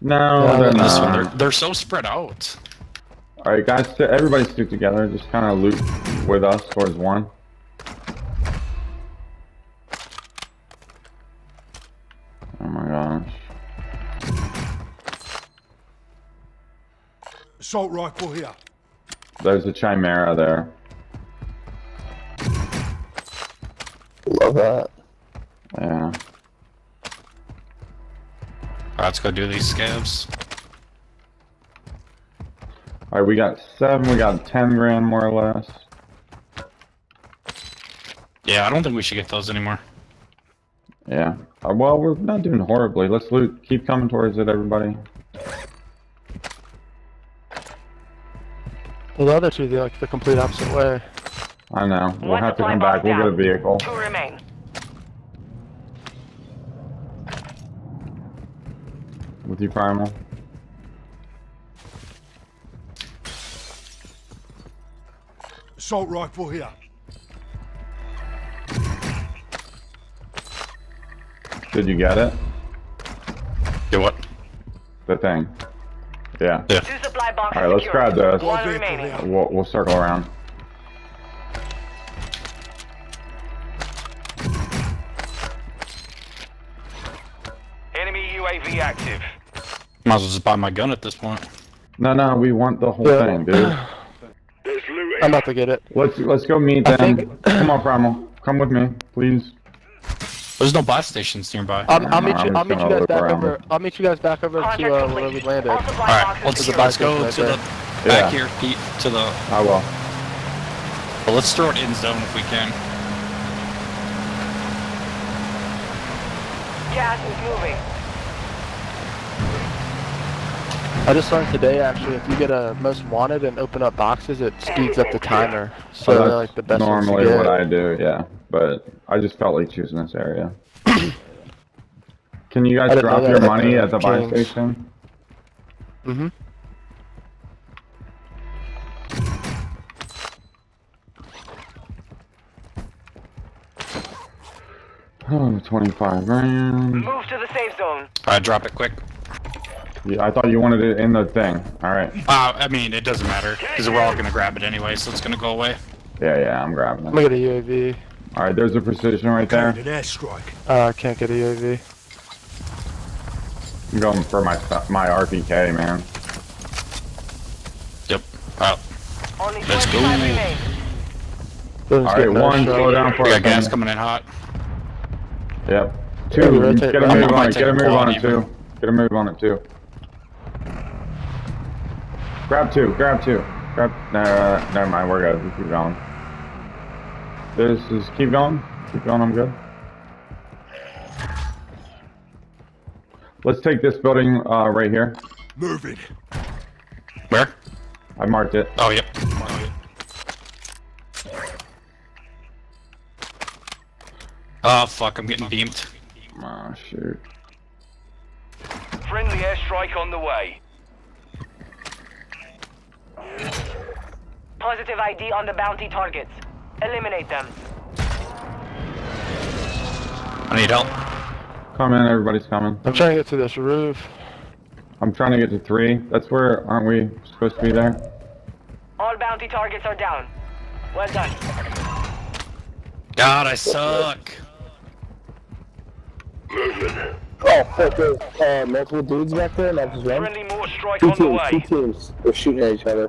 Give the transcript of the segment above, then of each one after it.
No, Yeah, they're This one, they're, they're so spread out. All right, guys, st- everybody stick together. Just kind of loot with us towards one. Oh my gosh. Assault rifle here. There's a chimera there. Love that. Yeah. Alright, let's go do these scabs. All right, we got seven. We got ten grand more or less. Yeah, I don't think we should get those anymore. Yeah. Uh, well, we're not doing horribly. Let's loot. Keep coming towards it, everybody. Well, the other two, they're like the complete opposite way. I know. We'll have to come back. box We'll get a down. vehicle. Two remain. With your Primal. Assault rifle here. Did you get it? Get what? The thing. Yeah. Yeah. Two supply boxes All right, let's secured. grab those. One Vehicle remaining. here. We'll, we'll circle around. Enemy UAV active. Might as well just buy my gun at this point. No, no, we want the whole Yeah. thing, dude. I'm about to get it. Let's let's go meet them. think- Come on, Primal. Come with me, please. There's no buy stations nearby. I'll, I'll meet you. I'll meet you guys back around. over. I'll meet you guys back over Contact to uh, where we landed. All supply Alright, boxes let's, secured. let's go right to the back Yeah. here, Pete, to the... I will. Well, let's throw it in zone if we can. Gas is moving. I just learned today actually, if you get a most wanted and open up boxes, it speeds up the timer. So So that's like the best normally what I do, yeah. But I just felt like choosing this area. Can you guys drop your money at the buy Kings. station? Mm-hmm. Oh, 25 grand. Move to the safe zone. Alright, drop it quick. Yeah, I thought you wanted it in the thing. All right. Uh, I mean, it doesn't matter, because we're all gonna grab it anyway, so it's gonna go away. Yeah, yeah, I'm grabbing it. Look at the UAV. All right, there's a precision right there. An airstrike. Uh, I can't get a UAV. I'm going for my my RPK, man. Yep. Alright, Only Let's go. All right, one, shot. slow down for we a got gas coming in hot. Yep. Two, we get a move on it, get a a move on on it you. too. Get a move on it too. Grab two, grab two. Grab, uh, never mind, we're good, we keep going. This is, keep going, keep going, I'm good. Let's take this building, uh, right here. Moving. Where? I marked it. Oh, yep. Oh, fuck, I'm getting beamed. Oh, shoot. Friendly airstrike on the way. Positive ID on the bounty targets. Eliminate them. I need help. Come in, everybody's coming. I'm trying to get to this roof. I'm trying to get to three. That's where, aren't we supposed to be there? All bounty targets are down. Well done. God, I suck. Oh, fuck, there's uh, multiple dudes back there, not just one. Friendly mortar strike Two on the teams, two teams. They're shooting at each other.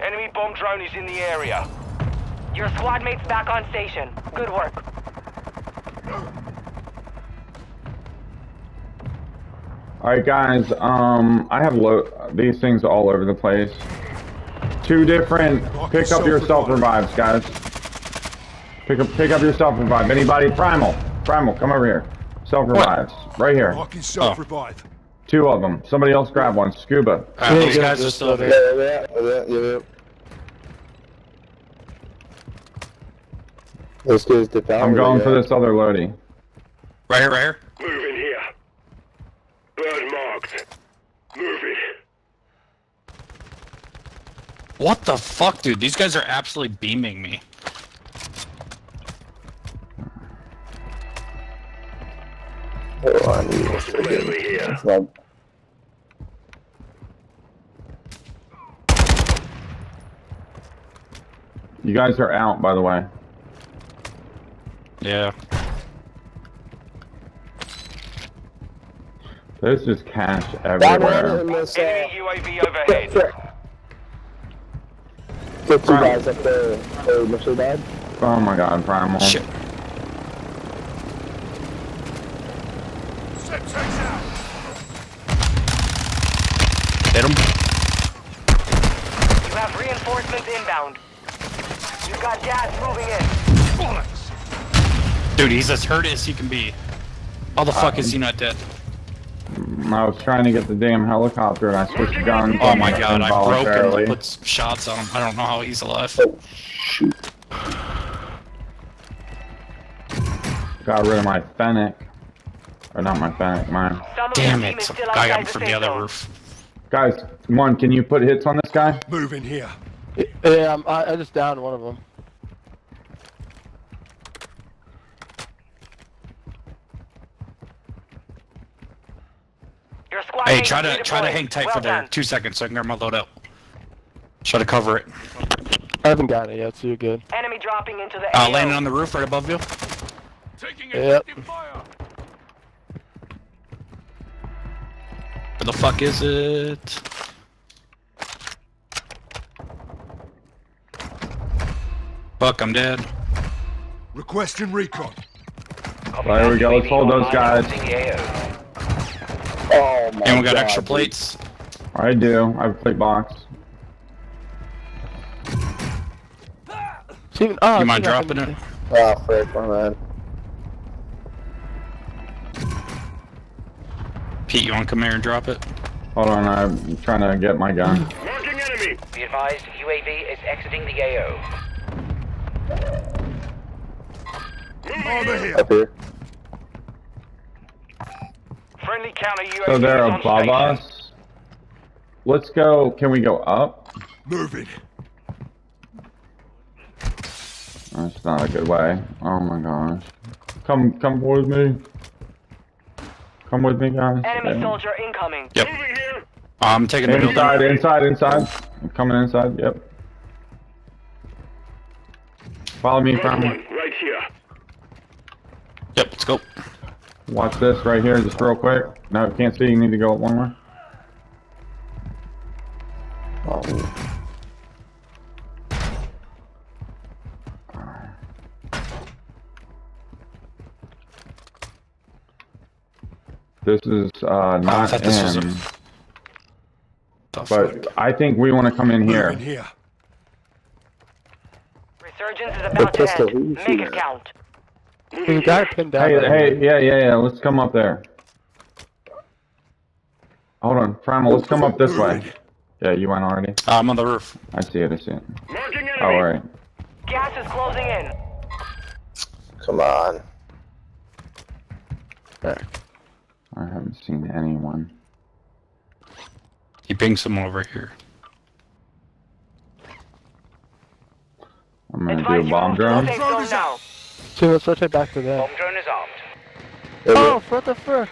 Enemy bomb drone is in the area. Your squad mates back on station. Good work. All right, guys. Um, I have lo- these things all over the place. Two different. Pick up your self revives, guys. Pick up, pick up your self revive. Anybody? Primal, primal, come over here. Self revives, right here. Marking self-revive. Two of them. Somebody else grab one. Scuba. Alright, Yeah, those get guys are still building. there. Yeah, yeah, yeah, yeah, yeah. Those guys dip out. I'm going they for this other loadie. Right here, right here. Moving here. Bird marked. Moving. What the fuck, dude? These guys are absolutely beaming me. Hold on, you- Friendly here. It's not. You guys are out, by the way. Yeah. There's just cash everywhere. this, uh, Enemy UAV overhead. Get two guys up there. They initially died. Oh my god, Primal. Shit. Semtex out. Hit him. You have reinforcements inbound. You've got gas moving in. Dude, he's as hurt as he can be. How the fuck is he not dead? Mm, I was trying to get the damn helicopter and I switched guns. Oh my god, I broke him to put some shots on him. I don't know how he's alive. Oh, got rid of my Fennec. Or not my Fennec, mine. Damn it, team it. is Some guy got outside me the from the other roof. Guys, one, can you put hits on this guy? Move in here. Yeah, I'm, I, I just downed one of them. Your squad Hey, try are to try to hang tight well for the done. two seconds so I can grab my loadout. Try to cover it. I haven't got it yet, so you're good. Enemy dropping into the Uh, landing on the roof right above you. Taking Yep. fire. Where the fuck is it? Fuck, I'm dead. Requesting recon. There we go, let's hold those guys. Oh my Anyone got god, extra dude. plates? I do. I have a plate box. See, oh, You mind dropping it? Oh, frick, my man. Pete, you wanna come here and drop it? Hold on, I'm trying to get my gun. Marking enemy. Be advised, UAV is exiting the AO. Armor here. Up here. Friendly counter UAV So they're is above station. us. Let's go. Can we go up? Moving. That's not a good way. Oh my gosh. Come, come with me. Come with me, guys. Enemy Yeah. soldier incoming. Yep. Moving here. I'm taking the building. Inside, inside, inside. I'm coming inside. Yep. Follow me, Got from. right here. Yep, let's go. Watch this right here, just real quick. No, can't see. You need to go up one more. Oh, This is uh, not thought this was a- in, but I think we want to come in here. Moving here. Resurgence is about to pistol, end. who you Make shooting it count. There's a guy pinned down Hey, there. hey, yeah, yeah, yeah. Let's come up there. Hold on, Primal. Let's come up this way. Yeah, you went already. Uh, I'm on the roof. I see it. I see it. Marking enemy. Oh, all right. Gas is closing in. come on. There. I haven't seen anyone. He pinged someone over here. I'm gonna Advise do a you bomb the drone. safe Drone zone is now. out. See, let's rotate back to them. drone is armed. There Oh, go. what the frick?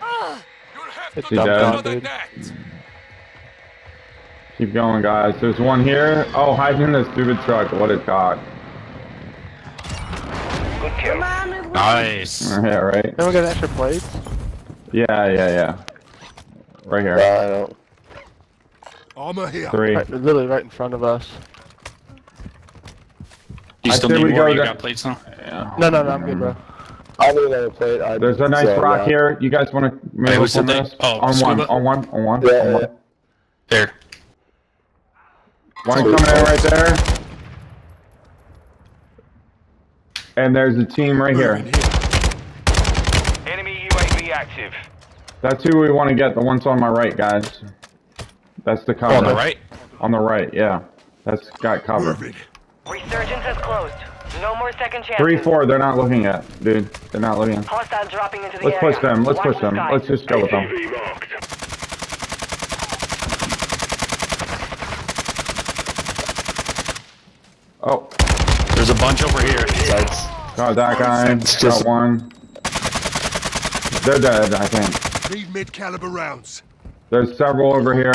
You'll It's to He dead? down, dude. Keep going, guys. There's one here. Oh, hiding in this stupid truck. What a cock. Good kill. Nice. Yeah, right. we got extra plates? Yeah, yeah, yeah. Right here. Uh, I don't. Armor here. Three. Right, literally right in front of us. You I still need we more? You got plates now? Yeah. No, no, no, I'm good, bro. I need another plate. I, There's a nice so, rock yeah. here. You guys want to move Hey, up who's on this? Oh, on one, scuba? on one, on one, Yeah, on yeah. one. There. One coming in right there. And there's a team right here. Enemy UAV active. That's who we want to get. The one's on my right, guys. That's the cover. Oh, on the right? On the right, yeah. That's got cover. Moving. Resurgence has closed. No more second chances. Three, four. They're not looking at, dude. They're not looking. Hostiles dropping into the Let's area. push them. Let's Watch push the them. skies. Let's just go with them. Oh, There's a bunch over here. Sights. got that guy. It's Got one. They're dead, I think. Need mid-caliber rounds. There's several over here.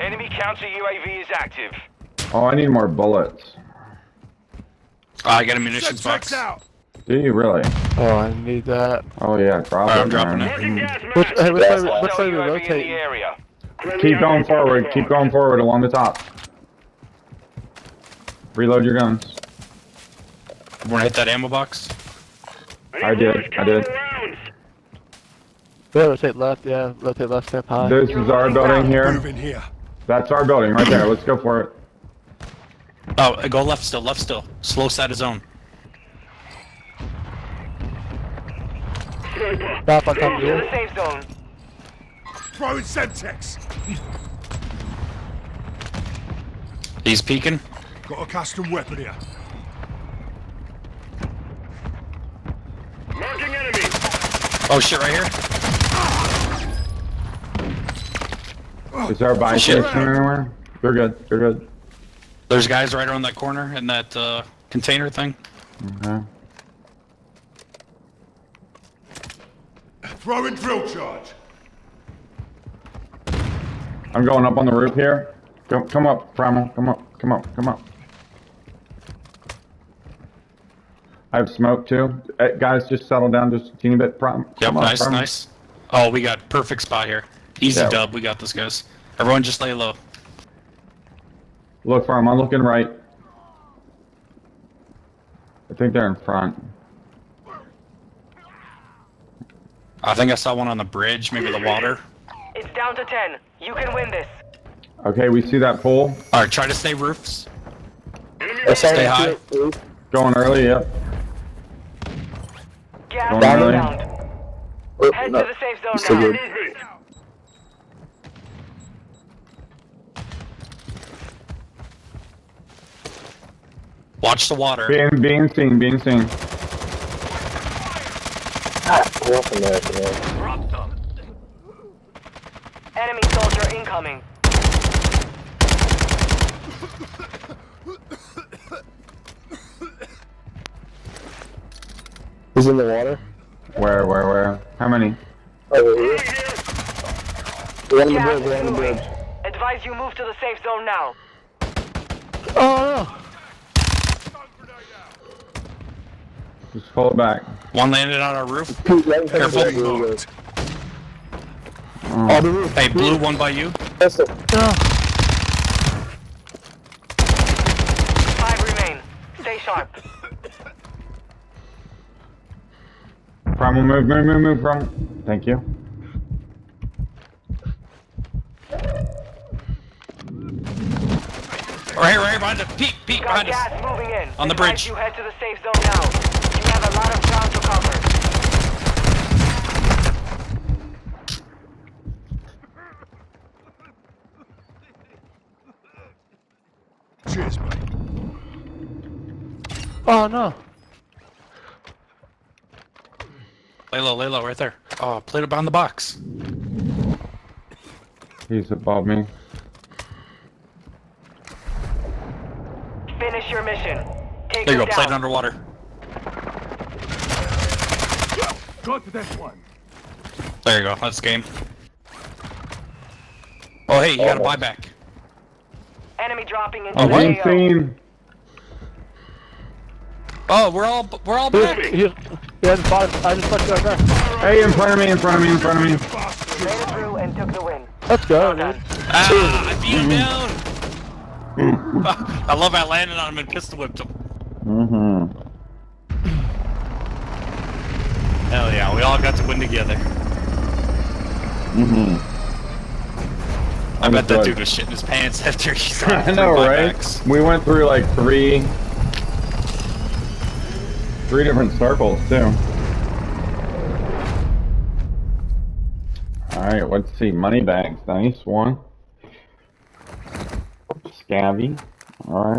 Enemy counter UAV is active. Oh, I need more bullets. Oh, I got a munitions box. out. Do you really? Oh, I need that. Oh yeah, drop Alright, it. I'm dropping man. it. Which, hey, which way, Hostile which way we UAV in the rotate? Keep going forward. Keep going forward along the top. Reload your guns. Wanna hit that ammo box? I did. I did. Yeah, rotate left, yeah, rotate left, step high. This is our building here. Moving here. That's our building right there. Let's go for it. Oh, uh, go left still, left still. Slow side of zone. Stop on top of To you. the safe zone. Throwing Semtex. He's peeking. Got a custom weapon here. Marking enemy. Oh shit, right here. Is our buy Shit. station anywhere? You're good. You're good. There's guys right around that corner in that uh, container thing. Okay. Throwing drill charge. I'm going up on the roof here. Come, come up, Primal. Come up. Come up. Come up. I have smoke too. Eh, guys, just settle down just a teeny bit. Prim. Yep, come up, nice, Primal. nice. Oh, we got perfect spot here. Easy Yeah. dub, we got this, guys. Everyone just lay low. Look for them. I'm looking right. I think they're in front. I think I saw one on the bridge, maybe the water. It's down to 10. You can win this. Okay, we see that pool. Alright, try to stay roofs. Stay high. Going early, yep. Gas Going early. Head no. to the safe zone now. Watch the water. Being, being seen, being seen. North America, man. Enemy soldier incoming. He's in the water. Where, where, where? How many? Over here. One on the Gas bridge, is one on the moving. bridge. Advise you move to the safe zone now. Oh Just pull it back. One landed on our roof. Pete, right in front of Careful. the blue. Oh, Oh, the roof. Hey, blue, one by you. Pistol. no! Five remain. Stay sharp. Primal, move, move, move, move from. Thank you. Right here, right here, behind us. Peek, peek, behind us. gas moving in. On the bridge. You head to the safe zone now. You have a lot of ground to cover. Cheers, mate. Oh no! Lay low, lay low, right there. Oh, played it behind the box. He's above me. Finish your mission. Take There you go, them played it underwater. Got this one. There you go, that's game. Oh, hey, you got a buyback. Enemy dropping into Oh, the AO. seen. Oh, we're all, we're all He back. was, he was, yeah, I just bought. I just put you right there. Hey, in front of me, in front of me, in front of me. Made it through and took the win. Let's go, dude. Ah, I beat him down. I love I landed on him and pistol whipped him. Mm-hmm. Hell yeah, we all got to win together. Mm-hmm. I bet that dude was shitting his pants after he saw I know, right? buybacks. We went through like three, three different circles too. All right, let's see. Money bags, nice one. Scabby, all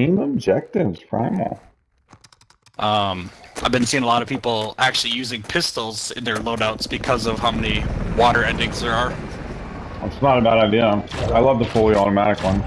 Team objectives, primal. Um, I've been seeing a lot of people actually using pistols in their loadouts because of how many water endings there are. It's not a bad idea. I love the fully automatic one.